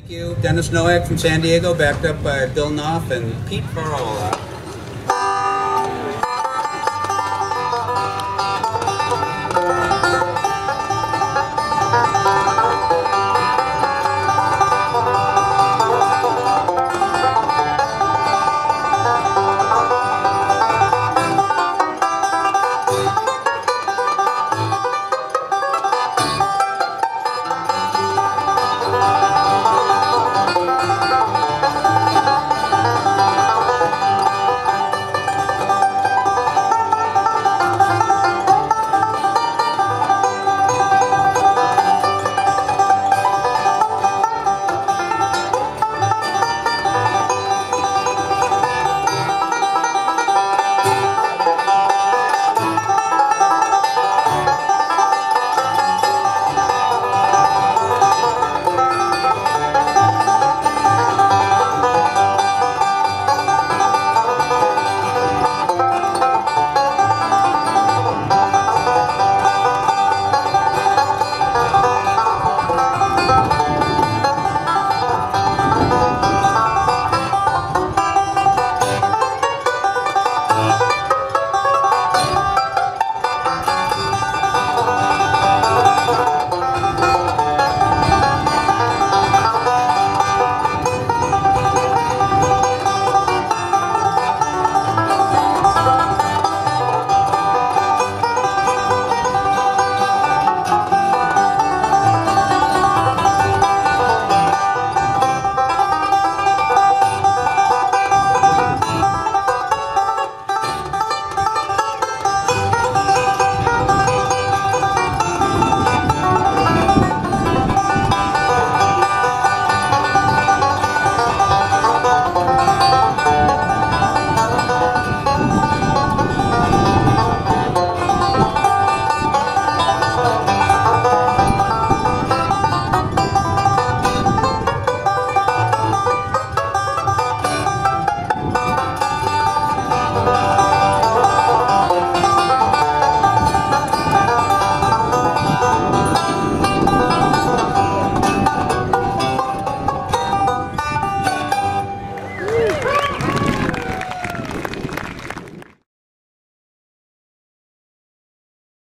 Thank you. Dennis Noack from San Diego, backed up by Bill Knopf and Pete Farola.